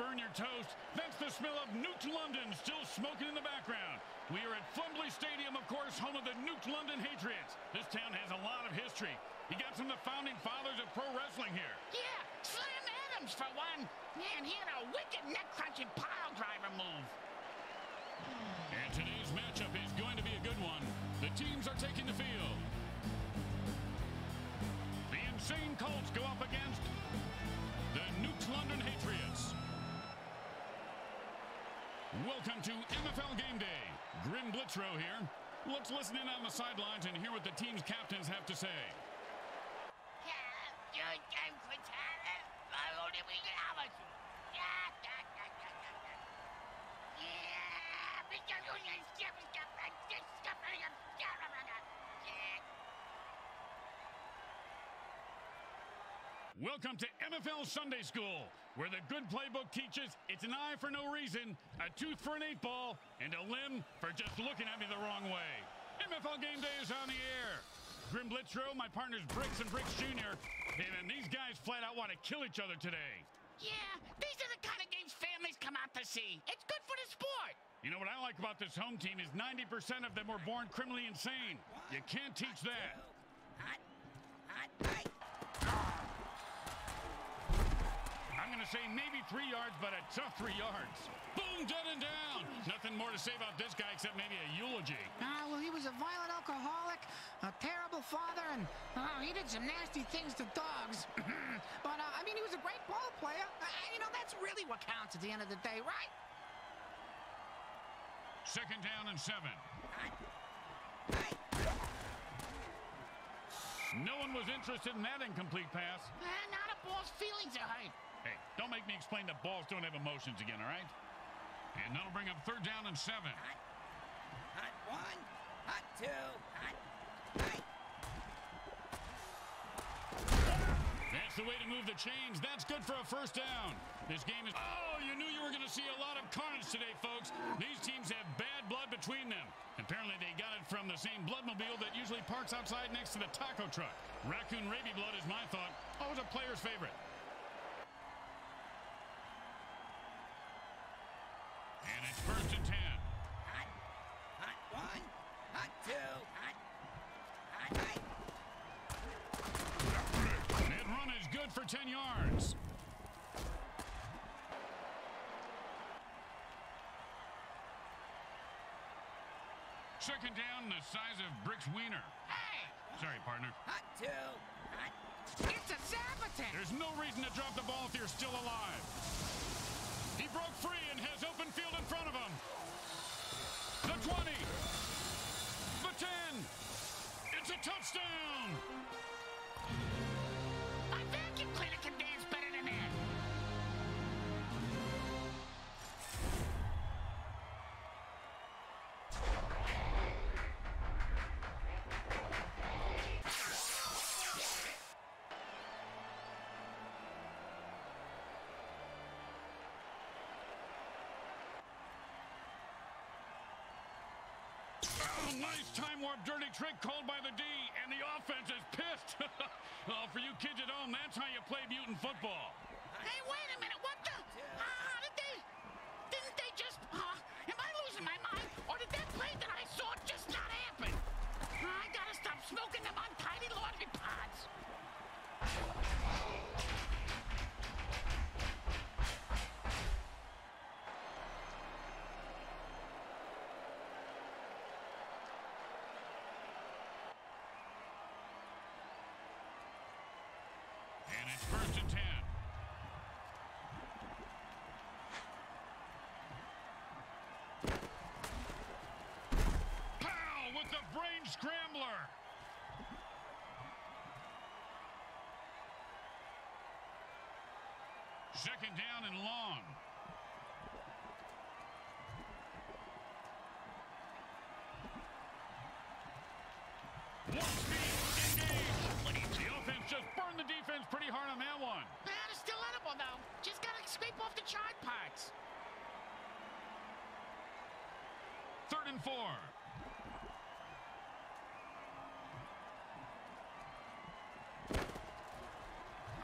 burn your toast. That's the smell of Nuked London still smoking in the background. We are at Flumbly Stadium, of course, home of the Nuked London Hatriots. This town has a lot of history. You got some of the founding fathers of pro wrestling here. Yeah, Slam Adams for one. Man, he had a wicked neck-crunching pile driver move. And today's matchup is going to be a good one. The teams are taking the field. The Insane Cults go up against the Nuked London Hatriots. Welcome to MFL Game Day. Grim Blitzrow here. Let's listen in on the sidelines and hear what the team's captains have to say. Welcome to MFL Sunday School, where the good playbook teaches it's an eye for no reason, a tooth for an eight ball, and a limb for just looking at me the wrong way. MFL Game Day is on the air. Grim Blitzrow, my partners Bricks and Bricks Jr., and these guys flat out want to kill each other today. Yeah, these are the kind of games families come out to see. It's good for the sport. You know what I like about this home team is 90% of them were born criminally insane. You can't teach that hot, hot. I'm going to say maybe three yards, but a tough three yards. Boom, dead and down. Nothing more to say about this guy except maybe a eulogy. Ah, well, he was a violent alcoholic, a terrible father, and uh, he did some nasty things to dogs. but, uh, I mean, he was a great ball player. Uh, you know, that's really what counts at the end of the day, right? Second down and seven. No one was interested in that incomplete pass. Uh, not a ball's feelings are hurt. Don't make me explain that balls don't have emotions again, all right? And that'll bring up third down and seven. Hot, hot one, hot two, hot, hot. That's the way to move the chains. That's good for a first down. This game is... Oh, you knew you were going to see a lot of carnage today, folks. These teams have bad blood between them. Apparently, they got it from the same bloodmobile that usually parks outside next to the taco truck. Raccoon rabies blood is my thought. Oh, Always a player's favorite. And it's first and ten. Hot, hot one, hot two, hot, hot, hot. That run is good for 10 yards. Second down, the size of Brick's wiener. Hey, Sorry, partner. Hot two, hot. It's a sabotage. There's no reason to drop the ball if you're still alive. He broke free and has open field in front of him. The 20. The 10. It's a touchdown. Nice time warp dirty trick called by the D, and the offense is pissed. well, oh, for you kids at home, that's how you play mutant football. Hey, wait a minute. Brain scrambler. Second down and long. One speed, engage. The offense just burned the defense pretty hard on that one. Uh, it's still edible though. Just gotta scrape off the charred parts. Third and four.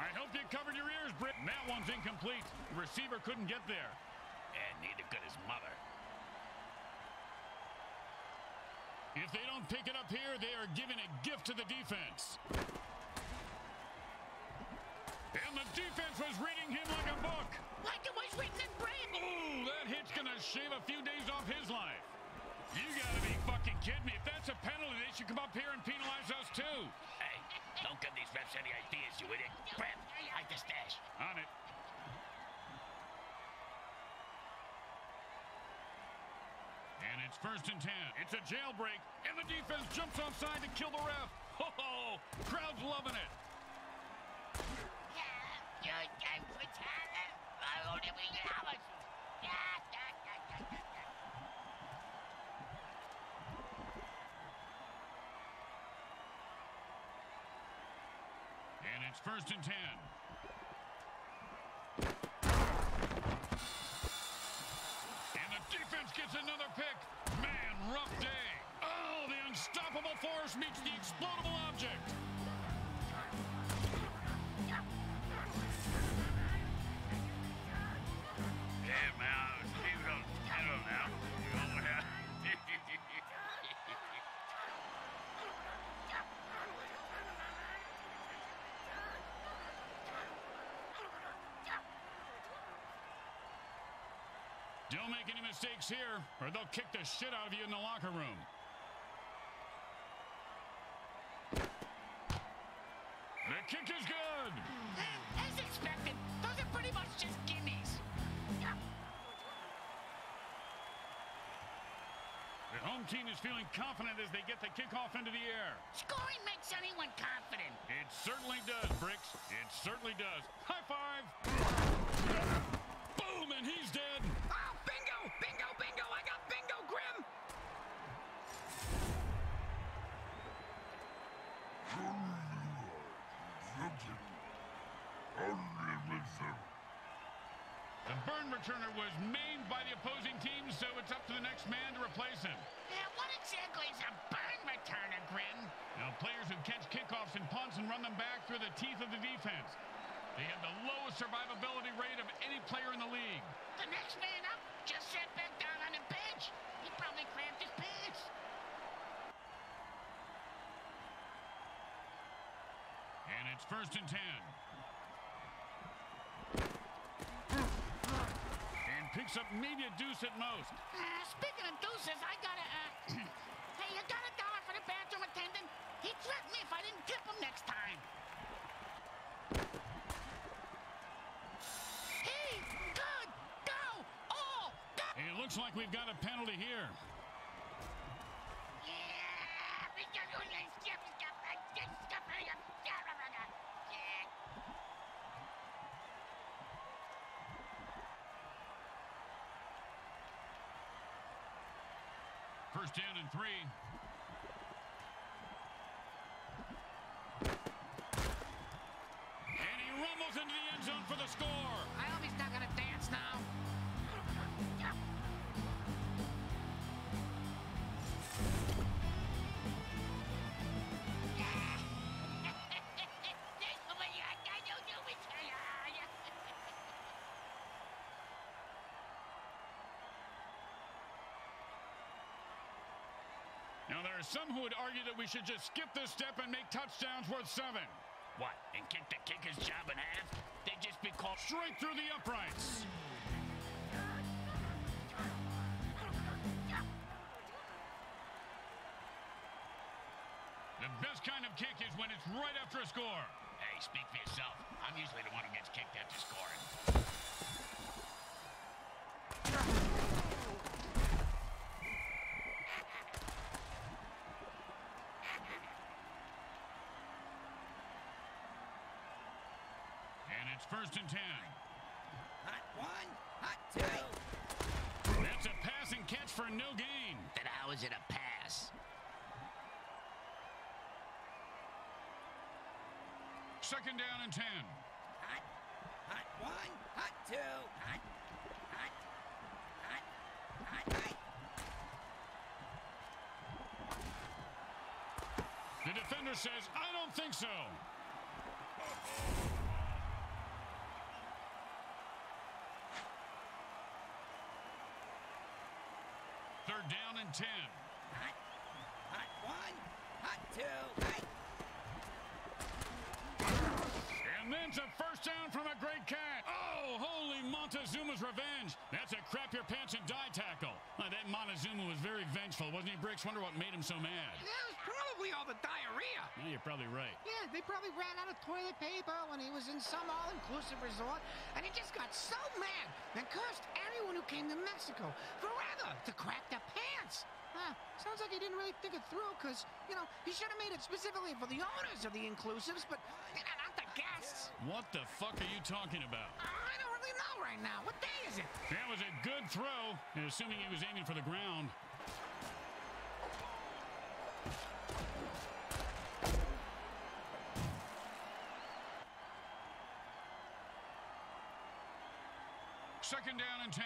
I hope you covered your ears, Britt. That one's incomplete. The receiver couldn't get there. And neither could his mother. If they don't pick it up here, they are giving a gift to the defense. And the defense was reading him like a book. Like it was written in braille. Ooh, that hit's gonna shave a few days off his life. You gotta be fucking kidding me. If that's a penalty, they should come up here and penalize us too. Don't give these refs any ideas, you idiot. Brad, hide the stash. On it. And it's first and ten. It's a jailbreak, and the defense jumps offside to kill the ref. Ho ho! Crowd's loving it. And it's first and ten. And the defense gets another pick. Man, rough day. Oh, the unstoppable force meets the explodable object. Don't make any mistakes here, or they'll kick the shit out of you in the locker room. The kick is good. Uh, as expected, those are pretty much just gimmies. The home team is feeling confident as they get the kickoff into the air. Scoring makes anyone confident. It certainly does, Bricks. It certainly does. High five. Returner was maimed by the opposing team, so it's up to the next man to replace him. Yeah, what exactly is a burn returner, Grim? Now, players who catch kickoffs and punts and run them back through the teeth of the defense. They have the lowest survivability rate of any player in the league. The next man up just sat back down on the bench. He probably cramped his pants. And it's first and ten. And picks up maybe a deuce at most. Uh, speaking of deuces, I got a. Uh, hey, you got a dollar for the bathroom attendant? He threatened me if I didn't tip him next time. Good, go, all, go. It looks like we've got a penalty here. First down and three. And he rumbles into the end zone for the score. Now, there are some who would argue that we should just skip this step and make touchdowns worth seven. What, and kick the kicker's job in half? They'd just be called Straight through the uprights. It's first and ten. Hot one, hot two. That's a pass and catch for no gain. Then how is it a pass? Second down and ten. Hot, hot one, hot two. Hot, hot, hot, hot, hot. The defender says, I don't think so. down and 10. Hot, hot one, hot two, hot. And then a first down from a great catch. Holy Montezuma's revenge. That's a crap your pants and die tackle. Uh, that Montezuma was very vengeful, wasn't he, Bricks? Wonder what made him so mad. That was probably all the diarrhea. Yeah, you're probably right. Yeah, they probably ran out of toilet paper when he was in some all-inclusive resort, and he just got so mad and cursed anyone who came to Mexico forever to crack their pants. Huh, sounds like he didn't really think it through, because, you know, he should have made it specifically for the owners of the inclusives, but you know, not the guests. What the fuck are you talking about? I don't really know right now. What day is it? That was a good throw, and assuming he was aiming for the ground. Second down and 10.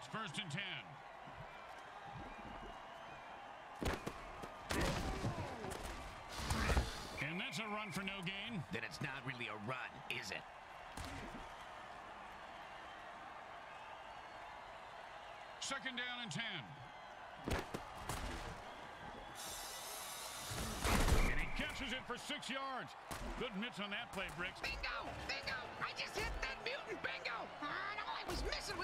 It's first and 10. And that's a run for no gain. Then it's not really a run, is it? Second down and 10. And he catches it for six yards. Good mitts on that play, Bricks. Bingo! Bingo! I just hit that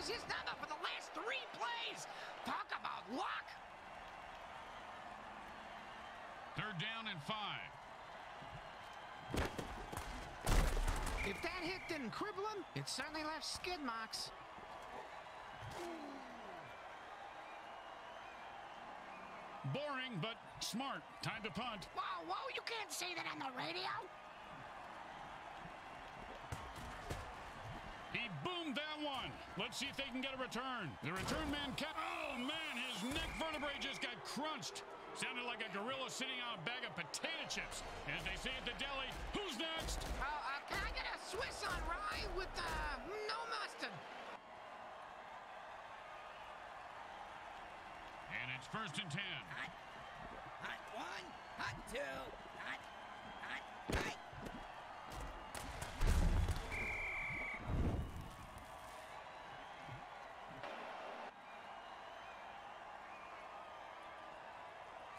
was missing was his for the last three plays! Talk about luck! Third down and five. If that hit didn't cripple him, it certainly left skid marks. Boring, but smart. Time to punt. Whoa, whoa, you can't say that on the radio! He boomed that one. Let's see if they can get a return. The return man kept. Oh, man, his neck vertebrae just got crunched. Sounded like a gorilla sitting on a bag of potato chips. As they say at the deli, who's next? Uh, uh, can I get a Swiss on rye with, uh, no mustard? And it's first and ten. Hot, hot one, hot two, hot, hot, hot.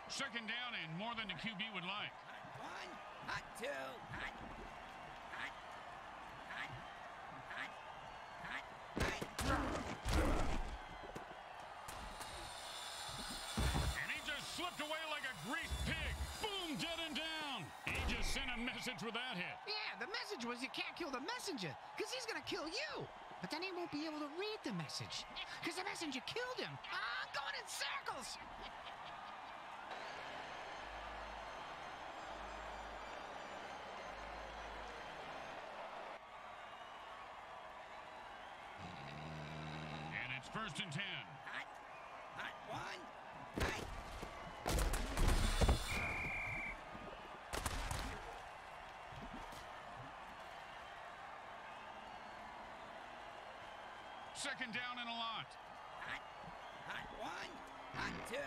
Second down and more than the QB would like. Hot one, hot two, hot, hot, hot, hot, hot, hot. And he just slipped away like a greased pig. Boom, dead and down. He just sent a message with that hit. Yeah, the message was you can't kill the messenger, because he's gonna kill you. But then he won't be able to read the message, because the messenger killed him. Ah, I'm going in circles! And it's first and ten. Hot, hot one. Second down and a lot. Hot, hot one, hot two.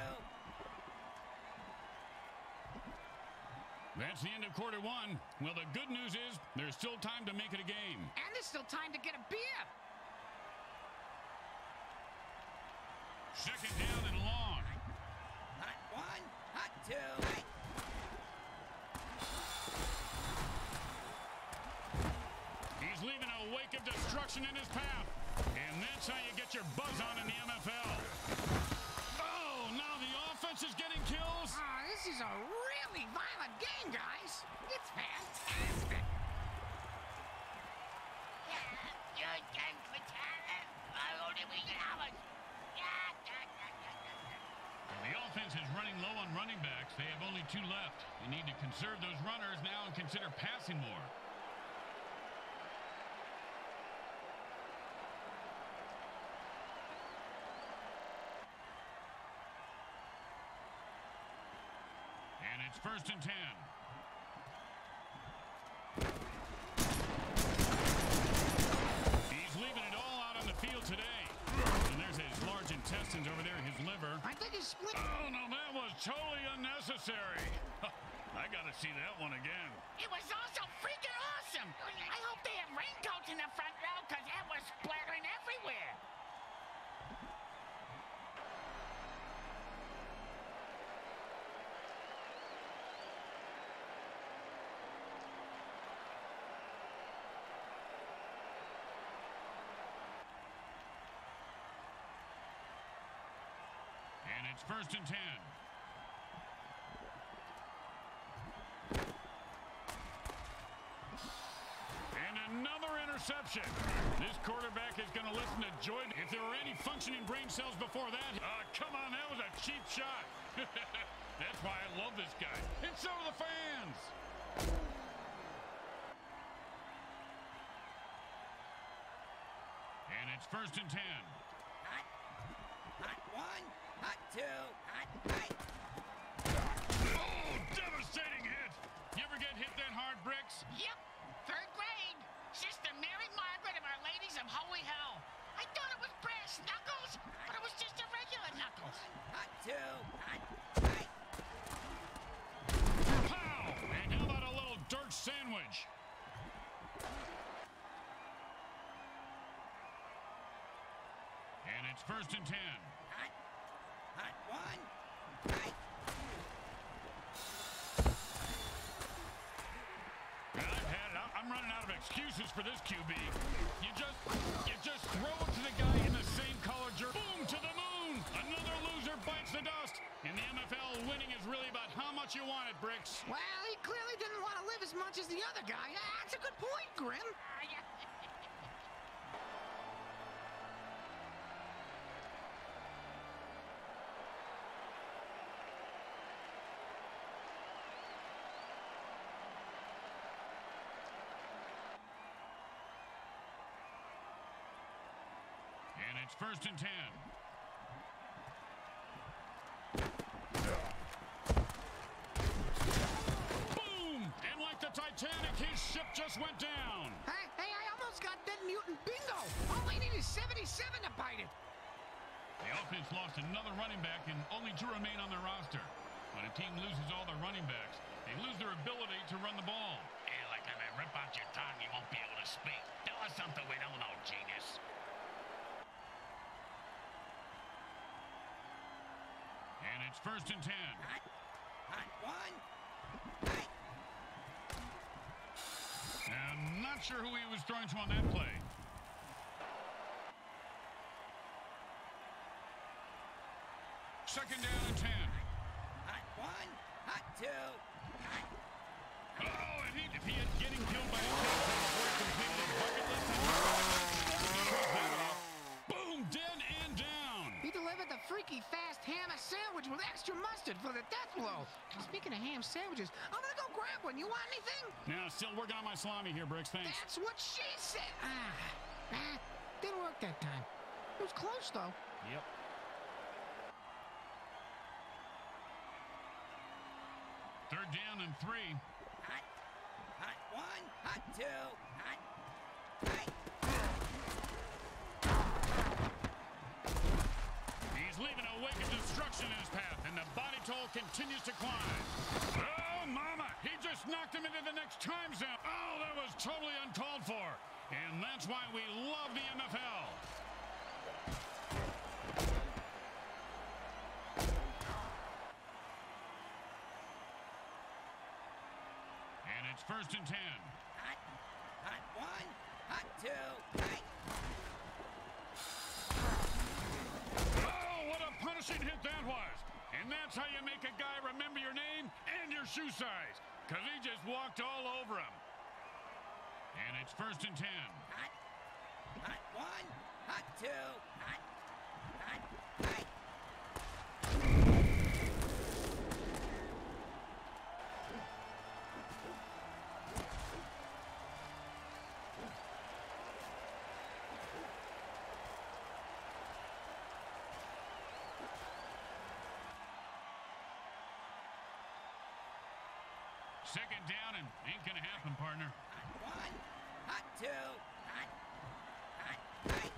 That's the end of quarter one. Well, the good news is there's still time to make it a game. And there's still time to get a beer. Second down and long. Hot one, hot two, hot. He's leaving a wake of destruction in his path. And that's how you get your buzz on in the MFL. Oh, now the offense is getting kills. Ah, this is a really violent game, guys. It's fantastic. The offense is running low on running backs. They have only two left. They need to conserve those runners now and consider passing more. And it's first and ten. Totally unnecessary. I gotta see that one again. It was also freaking awesome. I hope they have raincoats in the front row because it was splattering everywhere. And it's first and ten. Interception. This quarterback is going to listen to Jordan. If there were any functioning brain cells before that, uh, come on, that was a cheap shot. That's why I love this guy. And so do the fans. And it's first and ten. Hot. Hot one. Hot two. Hot right. Oh, devastating hit. You ever get hit that hard, Bricks? Yep, Ladies of Holy Hell. I thought it was brass knuckles, but it was just a regular knuckles. Hot two. Hot right. Pow! And how about a little dirt sandwich? And it's first and ten. Hot. Hot one. Right. Excuses for this QB. You just, you just throw it to the guy in the same color jersey. Boom to the moon. Another loser bites the dust. In the MFL, winning is really about how much you want it, Bricks. Well, he clearly didn't want to live as much as the other guy. That's a good point, Grim. Ah, yeah. And it's first and ten. Boom! And like the Titanic, his ship just went down. Hey, hey, I almost got Dead Mutant Bingo. All I need is 77 to bite it. The offense lost another running back and only two remain on their roster. When a team loses all their running backs, they lose their ability to run the ball. Yeah, like if I rip out your tongue, you won't be able to speak. Tell us something we don't know, genius. And it's first and ten. Hot. Hot one. And not sure who he was throwing to on that play. Second down and ten. Hot one. Hot two. Hot. Oh, and he, if he had getting killed by a captain before he completed his bucket list, he crossed that off. Boom, dead and down. He delivered the freaky fast ham sandwich with extra mustard for the death blow. Speaking of ham sandwiches, I'm gonna go grab one. You want anything? Now, still working on my salami here, Bricks. Thanks. That's what she said. Ah, ah, didn't work that time. It was close though. Yep. Third down and three. Hot. Hot one. Hot two. Hot. Right. He's leaving a wake of destruction in his path, and the body toll continues to climb. Oh, mama! He just knocked him into the next time zone. Oh, that was totally uncalled for. And that's why we love the MFL. And it's first and ten. Hot. Hot one. Hot two. Right. Oh, what a punishing hit that was. And that's how you make a guy remember your name your shoe size. Because he just walked all over him. And it's first and ten. Hot. Hot one. Hot two. Hot. Second down and ain't gonna happen, partner. Hot one, hot two, hot, hot, hot.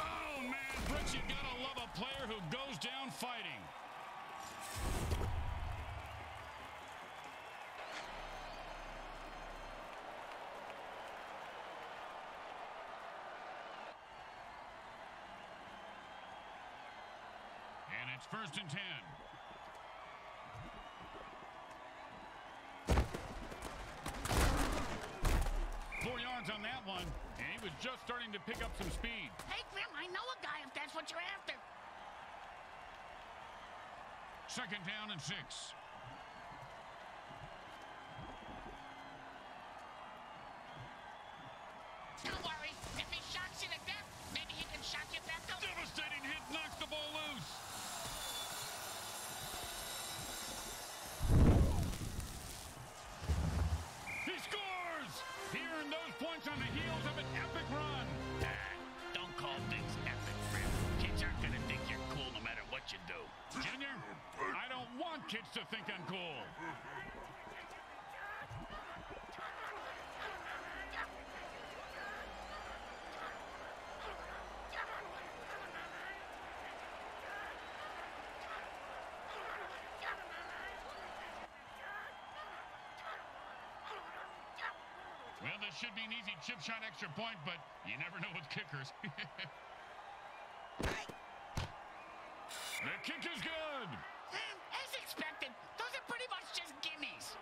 Oh, man, but you gotta love a player who goes down fighting. It's first and ten. Four yards on that one, and he was just starting to pick up some speed. Hey, Grim, I know a guy if that's what you're after. Second down and six. Kids to think I'm cool. Well, this should be an easy chip shot extra point, but you never know with kickers. the kick is good. Expected, those are pretty much just gimmies.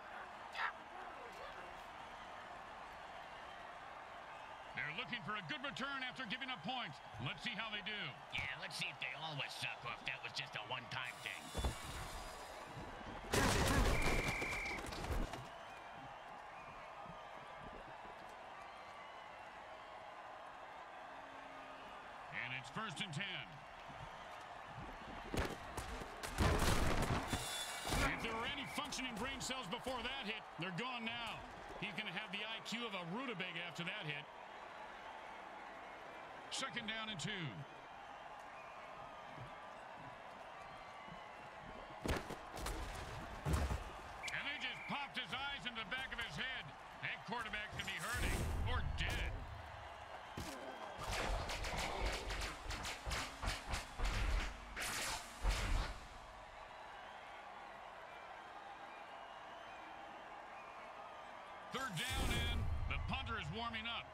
They're looking for a good return after giving up points. Let's see how they do. Yeah, let's see if they always suck or if that was just a one-time thing. And it's first and ten. Functioning brain cells before that hit, they're gone now. He's going to have the IQ of a rutabaga after that hit. Second down and two. And they just popped his eyes in the back of his head. That quarterback could be hurting or dead. Third down in. The punter is warming up.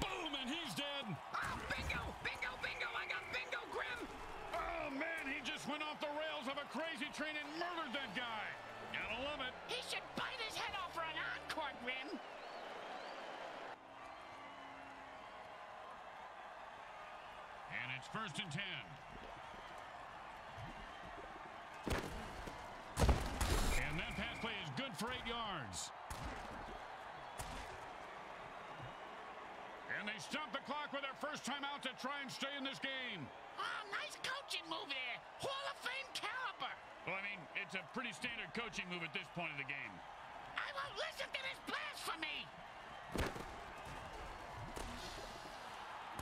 Boom, and he's dead. Oh, bingo! Bingo, bingo! I got bingo, Grim! Oh, man, he just went off the rails of a crazy train and murdered that guy. Gotta love it. He should bite his head off for an encore, Grim. And it's first and ten. And that pass play is good for eight yards. And they stop the clock with their first time out to try and stay in this game. Oh, nice coaching move there. Hall of Fame caliber. Well, I mean, it's a pretty standard coaching move at this point of the game. I won't listen to this blasphemy.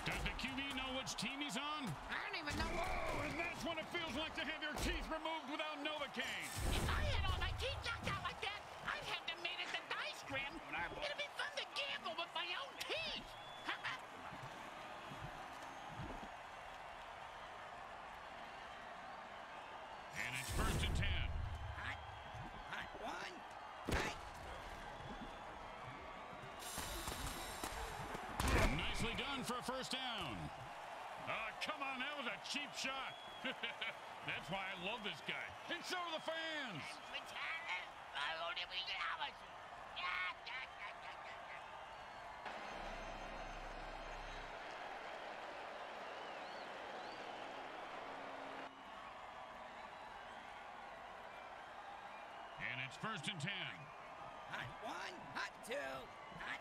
Does the QB know which team he's on? I don't even know... Oh, and that's what it feels like to have your teeth removed without Novocaine. If I had all my teeth knocked out like that, I'd have them made at the dice, Grim. It'd be fun to gamble with my own teeth. And it's first and ten. Hot. Hot one. Right. Nicely done for a first down. Oh, come on, that was a cheap shot. That's why I love this guy. And so do the fans. And it's first and ten. Hot one. Hot two. Hot.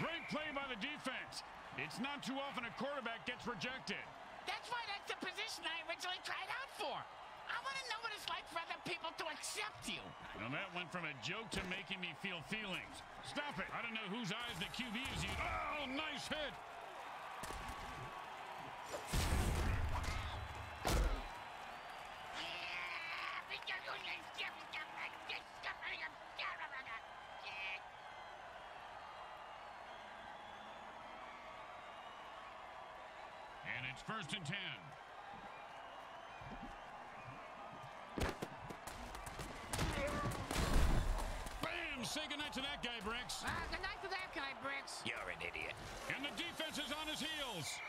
Right. Play by the defense. It's not too often a quarterback gets rejected. That's why that's the position I originally tried out for. I want to know what it's like for other people to accept you. Now that went from a joke to making me feel feelings. Stop it. I don't know whose eyes the QB is using. Oh, nice hit. And it's first and ten. Bam! say goodnight to that guy, Bricks. Uh, good night to that guy, Bricks. You're an idiot. And the defense is on his heels.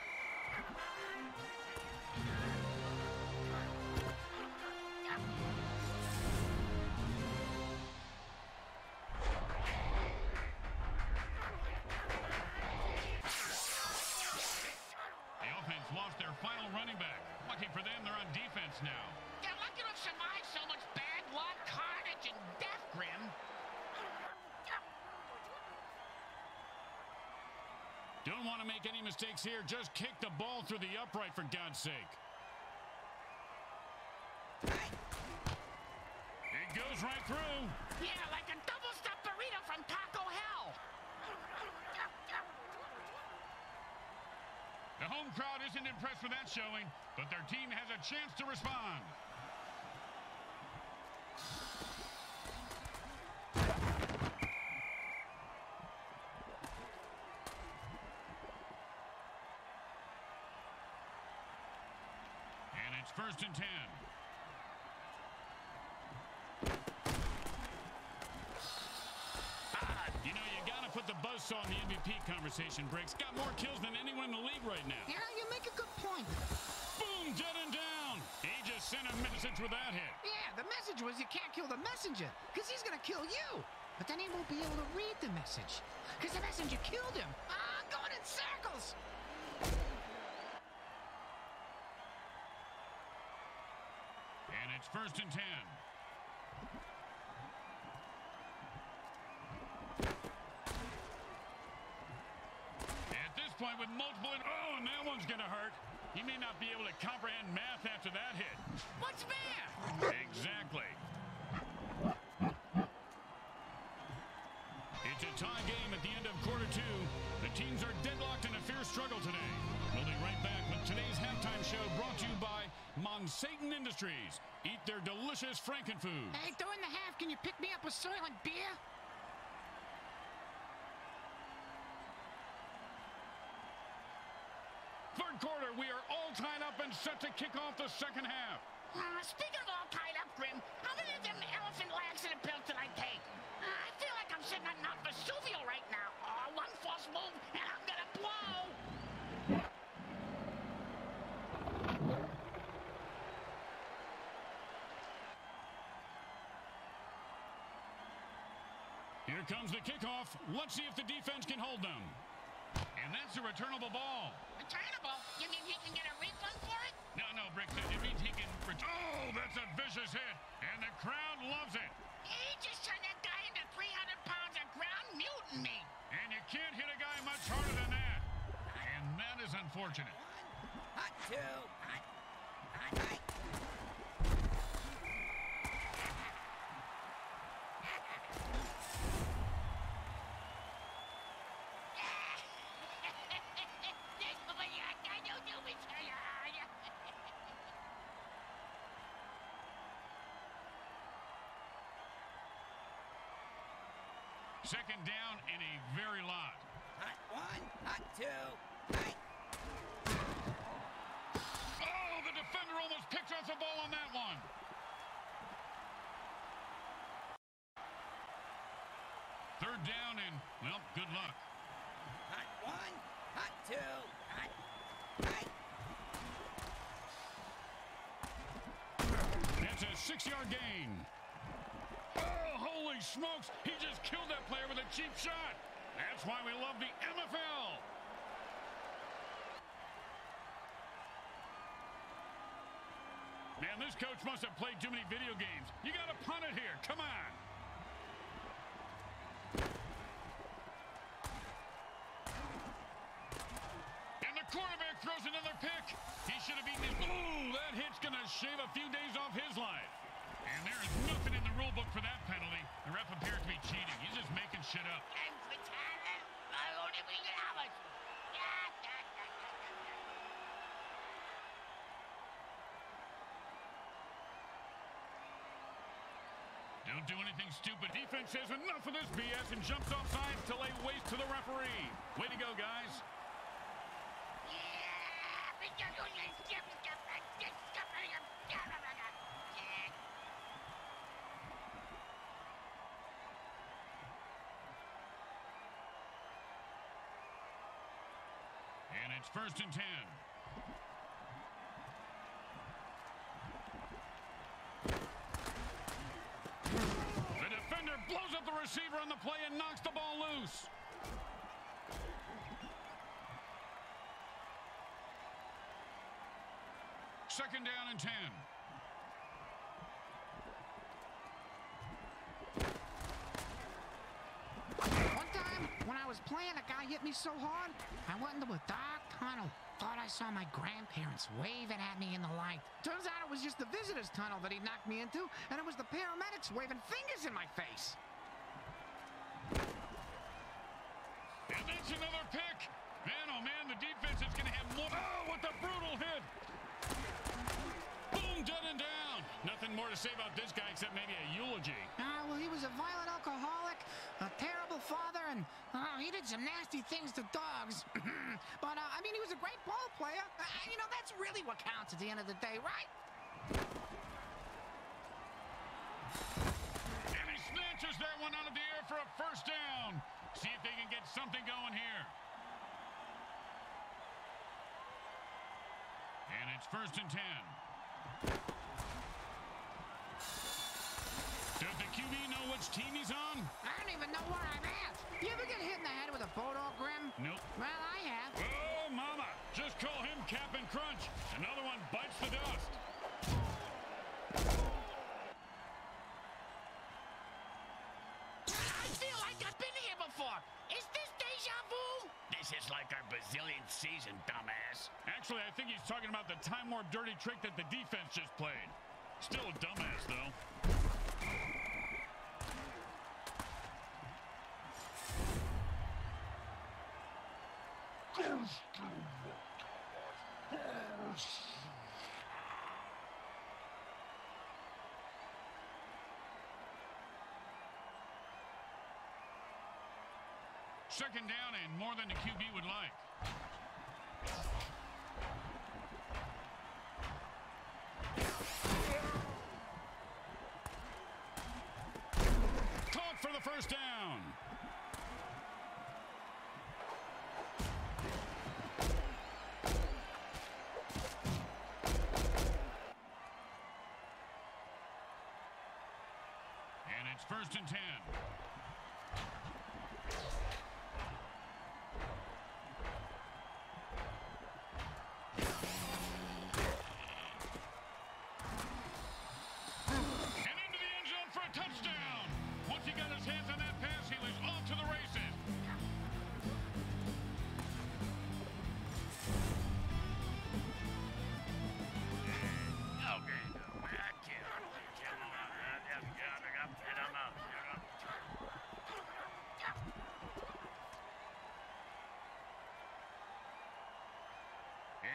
Don't want to make any mistakes here. Just kick the ball through the upright, for God's sake. It goes right through. Yeah, like a double-stuffed burrito from Taco Hell. The home crowd isn't impressed with that showing, but their team has a chance to respond. And it's first and ten. Ah, you know, you got to put the buzzsaw in the MVP conversation, Bricks. Got more kills than anyone in the league right now. Yeah, you make a good point. Boom, dead and down. He just sent a message with that hit. Yeah, the message was you can't kill the messenger, because he's gonna kill you. But then he won't be able to read the message, because the messenger killed him. Ah, first and ten. At this point, with multiple... Oh, and that one's going to hurt. He may not be able to comprehend math after that hit. What's there? Exactly. It's a tie game at the end of quarter two. The teams are deadlocked in a fierce struggle today. We'll be right back with today's halftime show Monsatan Industries. Eat their delicious Frankenfood. Hey, during the half, can you pick me up a Soylent beer? Third quarter, we are all tied up and set to kick off the second half. Uh, speaking of all tied up, Grim, how many of them elephant laxative pills did I take? Uh, I feel like I'm sitting on Mount Vesuvio right now. Oh, one false move, and I'm gonna blow. Here comes the kickoff. Let's see if the defense can hold them. And that's a returnable ball. Returnable? You mean he can get a refund for it? No, no, Bricks, it means he can... ret- Oh, that's a vicious hit. And the crowd loves it. He just turned that guy into 300 pounds of ground mutiny. And you can't hit a guy much harder than that. And that is unfortunate. One, hot two, hot, hot, hot. Second down and a very lot. Hot one, hot two, hot. Oh, the defender almost picked off the ball on that one. Third down and, well, good luck. Hot one, hot two, hot, hot. That's a six-yard gain. Oh, holy smokes. He just killed that player with a cheap shot. That's why we love the MFL. Man, this coach must have played too many video games. You got to punt it here. Come on. And the quarterback throws another pick. He should have beaten his... Ooh, that hit's going to shave a few days off his life. And there is nothing in the rule book for that penalty. The ref appears to be cheating. He's just making shit up. Don't do anything stupid. Defense says enough of this BS and jumps off sides to lay waste to the referee. Way to go, guys. It's first and ten. The defender blows up the receiver on the play and knocks the ball loose. Second down and 10. One time, when I was playing, a guy hit me so hard, I went into a dark tunnel. Thought I saw my grandparents waving at me in the light. Turns out it was just the visitor's tunnel that he knocked me into, and it was the paramedics waving fingers in my face. And that's another pick. Man, oh man, the defense is going to have more. Oh, what a brutal hit. Boom, done and down. Nothing more to say about this guy except maybe a eulogy. Well, he was a violent alcoholic, a terrible father, and uh, he did some nasty things to dogs. but, uh, I mean, he was a great ball player. Uh, you know, that's really what counts at the end of the day, right? And he snatches that one out of the air for a first down. See if they can get something going here. And it's first and ten. Does the QB know which team he's on? I don't even know where I'm at. You ever get hit in the head with a boat all grim? Nope. Well, I have. Oh, mama. Just call him Cap'n Crunch. Another one bites the dust. I feel like I've been here before. Is this deja vu? This is like our bazillionth season, dumbass. Actually, I think he's talking about the time warp dirty trick that the defense just played. Still a dumbass, though. Second down and more than the QB would like. It's first and ten.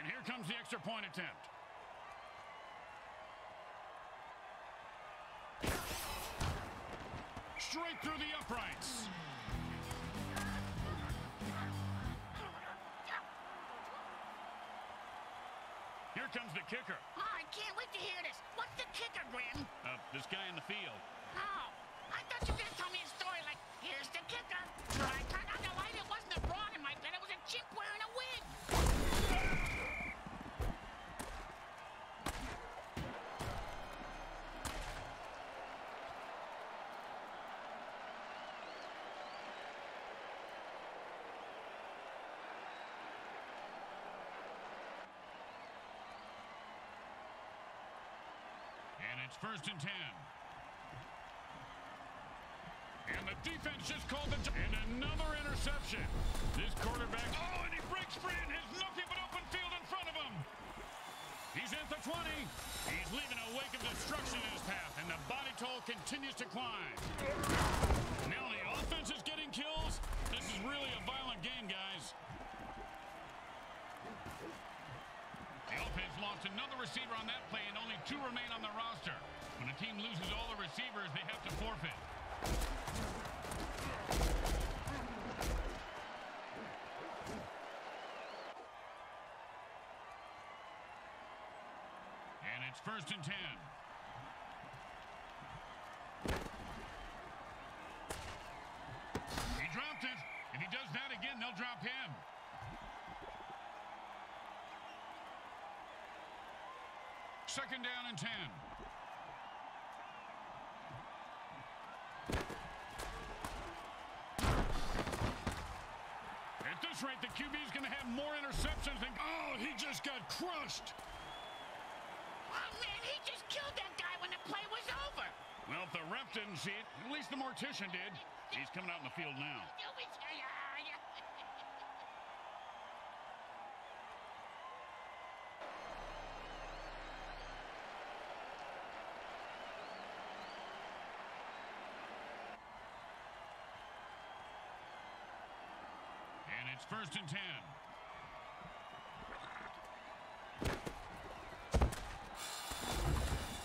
And here comes the extra point attempt. Straight through the uprights. Here comes the kicker. Oh, I can't wait to hear this. What's the kicker, Grim? Uh, this guy in the field. Oh, I thought you were going to tell me a story like, here's the kicker. I turned on the light, it wasn't a broad in my bed. It was a chimp wearing a wig. And it's first and ten. And the defense just called the... And another interception. This quarterback... Oh, and he breaks free and has nothing but open field in front of him. He's at the 20. He's leaving a wake of destruction in his path, and the body toll continues to climb. Now the offense is getting kills. This is really a violent game, guys. The offense lost another receiver on that play, and only two remain on the roster. When a team loses all the receivers, they have to forfeit. And it's first and ten. He dropped it. If he does that again, they'll drop him. Second down and 10. At this rate, the QB is going to have more interceptions than... Oh, he just got crushed. Oh, man, he just killed that guy when the play was over. Well, if the ref didn't see it, at least the mortician did. He's coming out in the field now. Do it, yeah, yeah. And it's first and 10.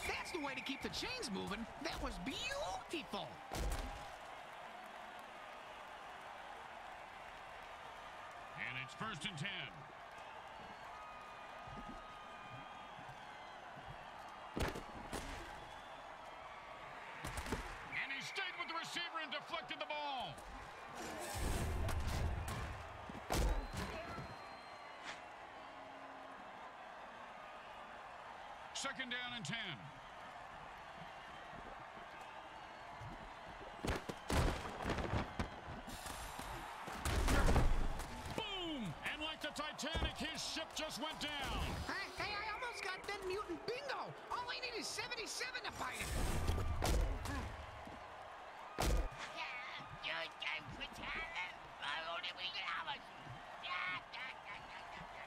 That's the way to keep the chains moving. That was beautiful. And it's first and 10. And he stayed with the receiver and deflected the ball. Second down and 10. Boom! And like the Titanic, his ship just went down. Hey, hey, I almost got Dead Mutant Bingo. All I need is 77 to fight it. Yeah, you're done for talent. I only we get hours. Yeah, yeah, yeah, yeah, yeah, yeah.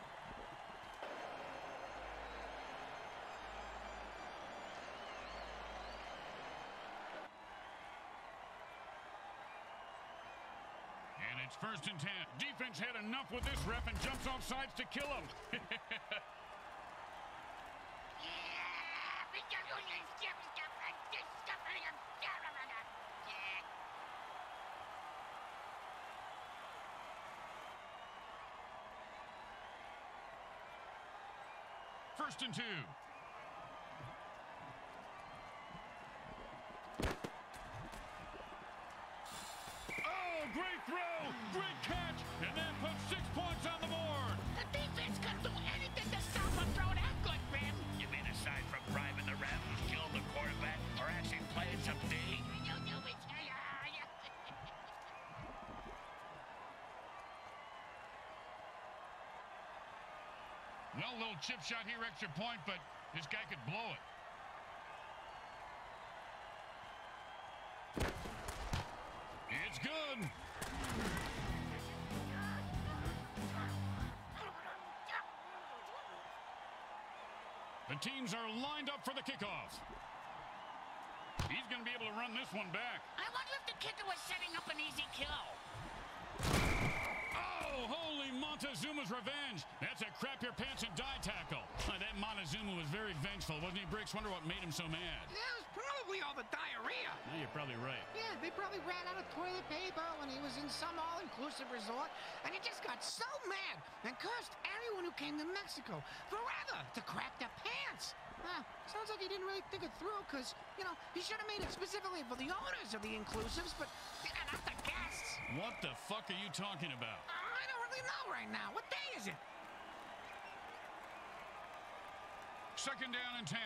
And it's first and 10. Defense had enough with this ref and jumps off sides to kill him. Yeah, we got Well, little chip shot here, extra point, but this guy could blow it. It's good. The teams are lined up for the kickoff. He's going to be able to run this one back. I wonder if the kicker was setting up an easy kill. Oh, holy Montezuma's revenge. That's a crap your pants and die tackle. Uh, that Montezuma was very vengeful, wasn't he, Bricks? Wonder what made him so mad. That was probably all the diarrhea. Well, you're probably right. Yeah, they probably ran out of toilet paper when he was in some all-inclusive resort, and he just got so mad and cursed everyone who came to Mexico forever to crap their pants. Huh, sounds like he didn't really think it through, because, you know, he should have made it specifically for the owners of the inclusives, but not the guests. What the fuck are you talking about? Really know right now. What day is it? Second down and 10.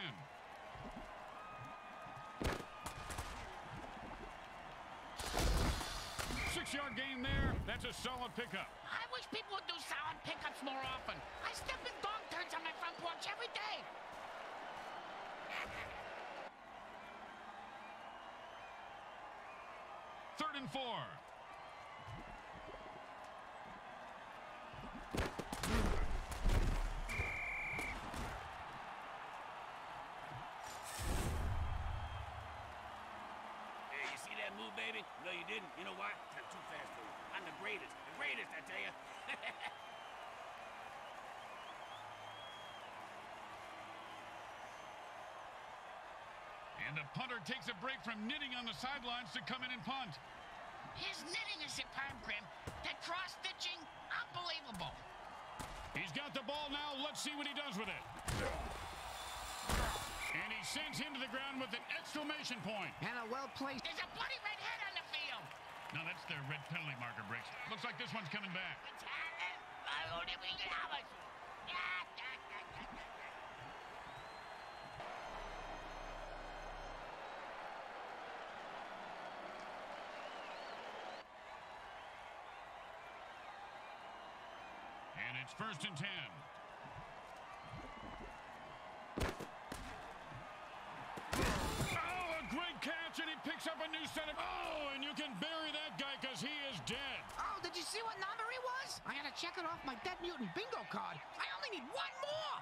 Six-yard gain there. That's a solid pickup. I wish people would do solid pickups more often. I step in dog turds on my front porch every day. Third and four. Hey, you see that move, baby? No, you didn't. You know why? I'm too fast for you. I'm the greatest. The greatest, I tell you. And the punter takes a break from knitting on the sidelines to come in and punt. His knitting is superb, Grim. That cross-stitching, unbelievable. He's got the ball now. Let's see what he does with it. And he sends him to the ground with an exclamation point. And a well-placed... There's a bloody now that's their red penalty marker, Bricks. Looks like this one's coming back. And it's first and ten. Great catch, and he picks up a new set of... Oh, and you can bury that guy because he is dead. Oh, did you see what number he was? I gotta check it off my Dead Mutant bingo card. I only need one more.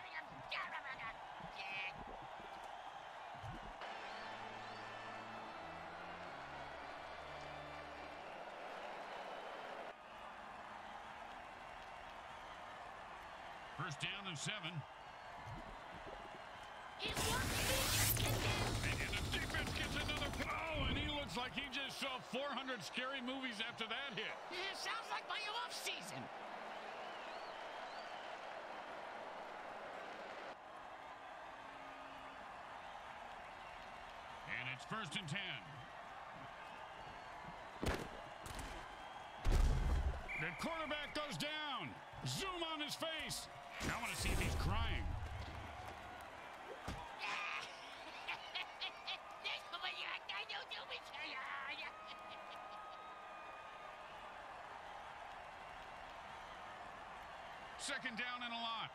First down and seven. He's one speed. And the defense gets another... Looks like he just saw 400 scary movies after that hit. Yeah, sounds like my off season. And it's first and ten. The quarterback goes down. Zoom on his face. I want to see if he's crying. Second down and a lot.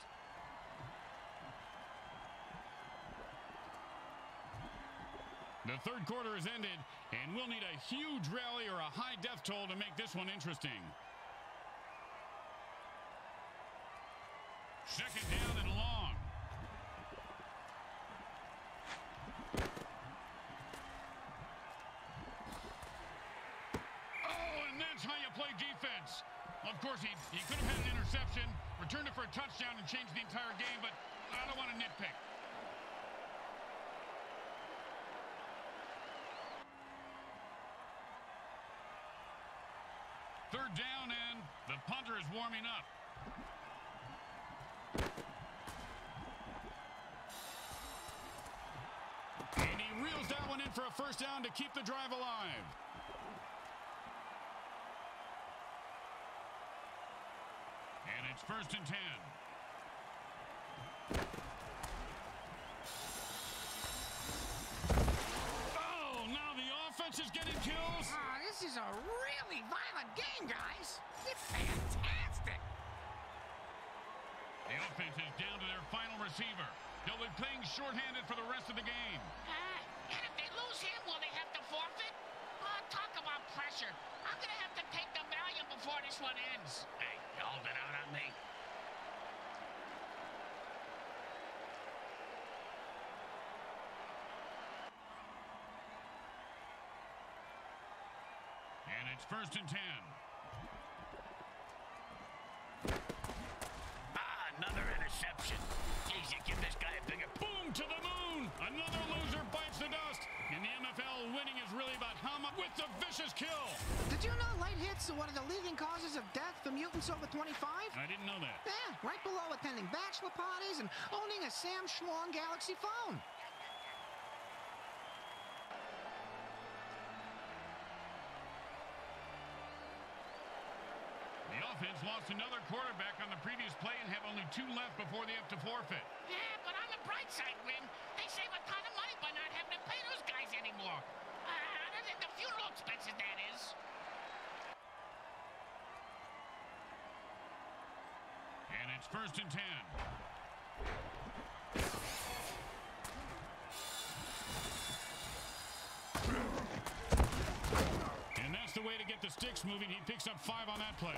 The third quarter has ended, and we'll need a huge rally or a high death toll to make this one interesting. Second down and long. Oh, and that's how you play defense. Of course, he, he could have had an interception, returned it for a touchdown, and changed the entire game, but I don't want to nitpick. Third down, and the punter is warming up. And he reels that one in for a first down to keep the drive alive. And it's first and ten. Oh, now the offense is getting kills. Ah, this is a really violent game, guys. It's fantastic. The offense is down to their final receiver. They'll be playing shorthanded for the rest of the game. Uh, and if they lose him, will they have to forfeit? Uh, talk about pressure. I'm going to have to take the Valium before this one ends. Hey, you holding out on me? And it's first and ten. Ah, another interception. Jeez, you give this guy a bigger... Boom to the moon. Another loser bites the dust. In the MFL, winning is really about how much with the vicious kill. Did you know light hits are one of the leading causes of death for mutants over 25? I didn't know that. Yeah, right below attending bachelor parties and owning a Sam Schlong Galaxy phone. The offense another quarterback on the previous play and have only two left before they have to forfeit. Yeah, but on the bright side, Win, they save a ton of money by not having to pay those guys anymore. Uh, other than the funeral expenses, that is. And it's first and ten. And that's the way to get the sticks moving. He picks up five on that play.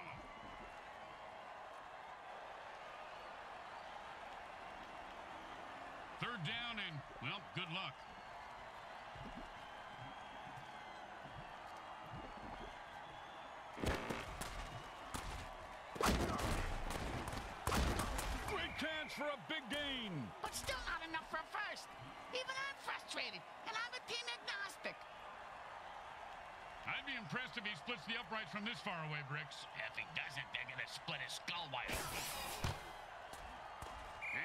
Third down and, well, good luck. Great catch for a big gain. But still not enough for a first. Even I'm frustrated, and I'm a team agnostic. I'd be impressed if he splits the uprights from this far away, Bricks. If he doesn't, they're going to split his skull wide open.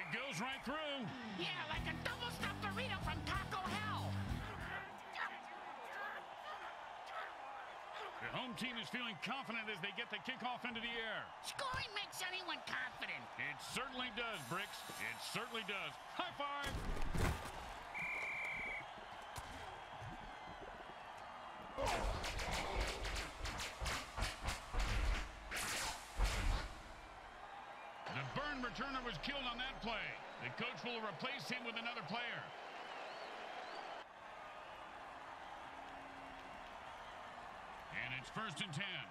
It goes right through. Yeah, like a double stuffed burrito from Taco Hell. The home team is feeling confident as they get the kickoff into the air. Scoring makes anyone confident. It certainly does, Bricks. It certainly does. High five. The burn returner was killed on that play. The coach him with another player. And it's first and ten.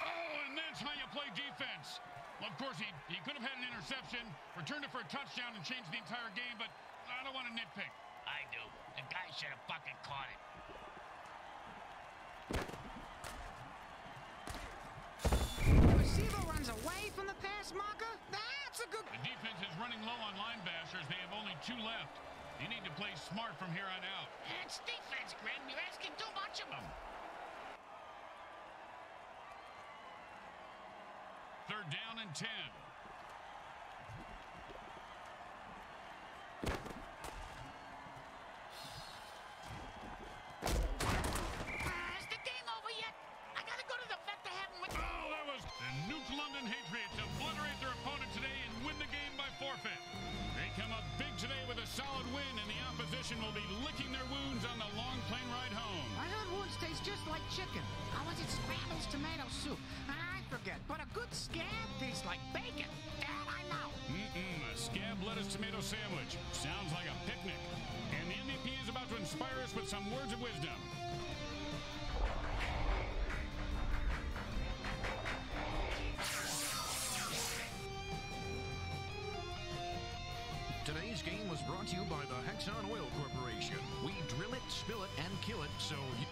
Oh, and that's how you play defense. Well, of course, he, he could have had an interception, returned it for a touchdown, and changed the entire game, but I don't want to nitpick. I do. The guy should have fucking caught it. The receiver runs away from the pass marker. That's a good. The defense is running low on line bashers. They have only two left. You need to play smart from here on out. It's defense, Grim. You're asking too much of them. Third down and 10. Opposition will be licking their wounds on the long plane ride home. I heard wounds taste just like chicken. Or was it Scrabble's tomato soup? I forget. But a good scab tastes like bacon. That I know. Mm-mm, a scab lettuce tomato sandwich. Sounds like a picnic. And the MVP is about to inspire us with some words of wisdom. Hexon Oil Corporation. We drill it, spill it, and kill it so you